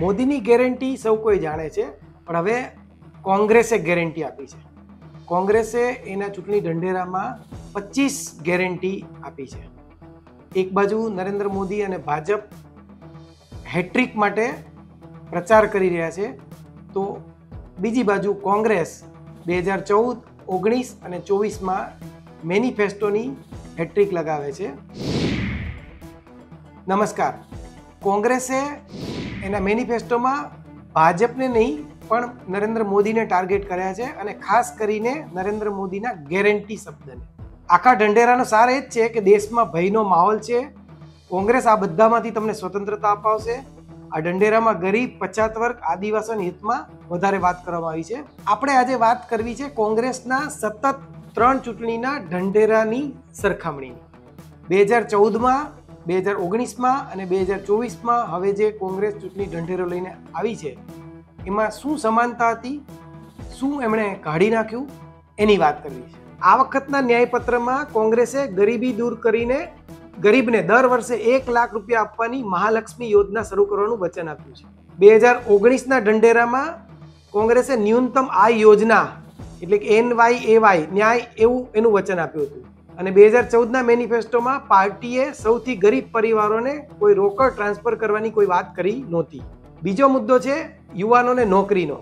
મોદીની ગેરંટી સૌ કોઈ જાણે છે, પણ હવે કોંગ્રેસે ગેરંટી આપી છે. કોંગ્રેસે એના ચૂંટણી ઢંઢેરામાં પચીસ ગેરંટી આપી છે. એક બાજુ નરેન્દ્ર મોદી અને ભાજપ હેટ્રિક માટે પ્રચાર કરી રહ્યા છે, તો બીજી બાજુ કોંગ્રેસ બે હજાર ચૌદ, ઓગણીસ અને ચોવીસમાં મેનિફેસ્ટોની હેટ્રિક લગાવે છે. નમસ્કાર. કોંગ્રેસે એના મેનિફેસ્ટોમાં ભાજપને નહીં, પણ નરેન્દ્ર મોદીને ટાર્ગેટ કર્યા છે અને ખાસ કરીને નરેન્દ્ર મોદીના ગેરંટી શબ્દને. આખા ઢંઢેરાનો સાર એ જ છે કે દેશમાં ભયનો માહોલ છે. કોંગ્રેસ આ બધામાંથી તમને સ્વતંત્રતા અપાવશે. આ ઢંઢેરામાં ગરીબ, પછાત વર્ગ આદિવાસીના હિતમાં વધારે વાત કરવામાં આવી છે. આપણે આજે વાત કરવી છે કોંગ્રેસના સતત ત્રણ ચૂંટણીના ઢંઢેરાની સરખામણીની. બે હજાર ચૌદમાં બે હજાર ઓગણીસમાં અને બે હજાર ચોવીસમાં હવે જે કોંગ્રેસ ચૂંટણી ઢંઢેરો લઈને આવી છે, એમાં શું સમાનતા હતી? શું એમણે કાઢી નાખ્યું? એની વાત કરવી છે. આ વખતના ન્યાયપત્રમાં કોંગ્રેસે ગરીબી દૂર કરીને ગરીબને દર વર્ષે એક લાખ રૂપિયા આપવાની મહાલક્ષ્મી યોજના શરૂ કરવાનું વચન આપ્યું છે. બે હજાર ઓગણીસના ઢંઢેરામાં કોંગ્રેસે ન્યૂનતમ આ યોજના, એટલે કે એન વાય એ વાય, ન્યાય એવું એનું વચન આપ્યું હતું. અને બે હજાર ચૌદના મેનિફેસ્ટોમાં પાર્ટીએ સૌથી ગરીબ પરિવારોને કોઈ રોકડ ટ્રાન્સફર કરવાની કોઈ વાત કરી નહોતી. બીજો મુદ્દો છે યુવાનોને નોકરીનો.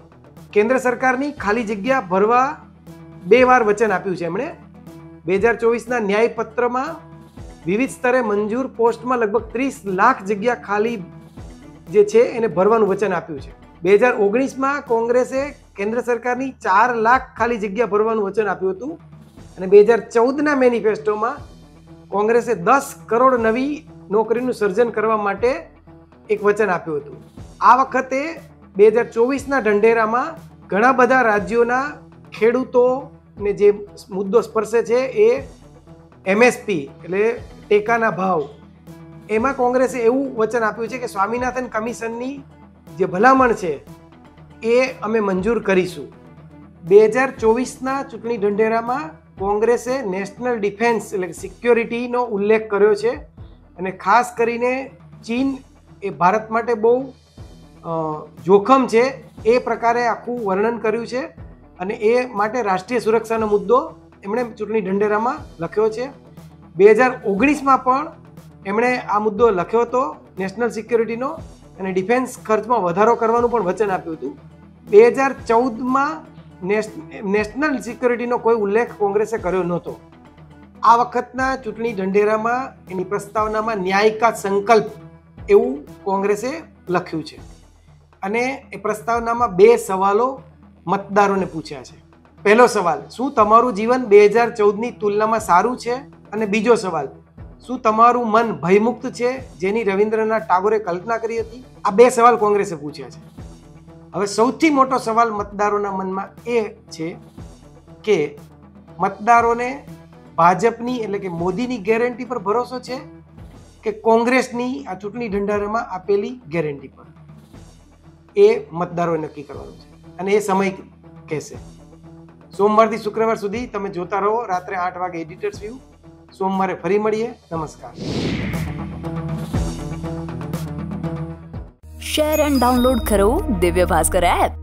કેન્દ્ર સરકારની ખાલી જગ્યા ભરવા બે વાર વચન આપ્યું છે એમણે. બે હજાર ચોવીસના ન્યાયપત્રમાં વિવિધ સ્તરે મંજૂર પોસ્ટમાં લગભગ ત્રીસ લાખ જગ્યા ખાલી જે છે એને ભરવાનું વચન આપ્યું છે. બે હજાર ઓગણીસમાં કોંગ્રેસે કેન્દ્ર સરકારની ચાર લાખ ખાલી જગ્યા ભરવાનું વચન આપ્યું હતું. અને બે હજાર ચૌદના મેનિફેસ્ટોમાં કોંગ્રેસે દસ કરોડ નવી નોકરીનું સર્જન કરવા માટે એક વચન આપ્યું હતું. આ વખતે બે હજાર ચોવીસના ઢંઢેરામાં ઘણા બધા રાજ્યોના ખેડૂતોને જે મુદ્દો સ્પર્શે છે એ એમએસપી એટલે ટેકાના ભાવ. એમાં કોંગ્રેસે એવું વચન આપ્યું છે કે સ્વામિનાથન કમિશનની જે ભલામણ છે એ અમે મંજૂર કરીશું. બે હજાર ચોવીસના ચૂંટણી ઢંઢેરામાં કોંગ્રેસે નેશનલ ડિફેન્સ એટલે સિક્યોરિટીનો ઉલ્લેખ કર્યો છે અને ખાસ કરીને ચીન એ ભારત માટે બહુ જોખમ છે એ પ્રકારે આખું વર્ણન કર્યું છે અને એ માટે રાષ્ટ્રીય સુરક્ષાનો મુદ્દો એમણે ચૂંટણી ઢંઢેરામાં લખ્યો છે. બે હજાર ઓગણીસમાં પણ એમણે આ મુદ્દો લખ્યો હતો નેશનલ સિક્યોરિટીનો અને ડિફેન્સ ખર્ચમાં વધારો કરવાનું પણ વચન આપ્યું હતું. બે હજાર ચૌદમાં નેશનલ સિક્યોરિટીનો કોઈ ઉલ્લેખ કોંગ્રેસે કર્યો નહોતો. આ વખતના ચૂંટણી ઢંઢેરામાં, એની પ્રસ્તાવનામાં ન્યાયિકા સંકલ્પ એવું કોંગ્રેસે લખ્યું છે. અને એ પ્રસ્તાવનામાં બે સવાલો મતદારોને પૂછ્યા છે. પહેલો સવાલ, શું તમારું જીવન બે હજાર ચૌદની તુલનામાં સારું છે? અને બીજો સવાલ, શું તમારું મન ભયમુક્ત છે? જેની રવિન્દ્રનાથ ટાગોરે કલ્પના કરી હતી? આ બે સવાલ કોંગ્રેસે પૂછ્યા છે. હવે સૌથી મોટો સવાલ મતદારોના મનમાં એ છે કે મતદારોને ભાજપની એટલે કે મોદીની ગેરંટી પર ભરોસો છે કે કોંગ્રેસની આ ચૂંટણી ઢંઢારામાં આપેલી ગેરંટી પર? એ મતદારોએ નક્કી કરવાનું છે. અને એ સમય કહેશે. સોમવારથી શુક્રવાર સુધી તમે જોતા રહો. રાત્રે આઠ વાગે એડિટર્સ વ્યૂ સોમવારે ફરી મળીએ. નમસ્કાર. શેર એન્ડ ડાઉનલોડ કરો દિવ્ય ભાસ્કર એપ.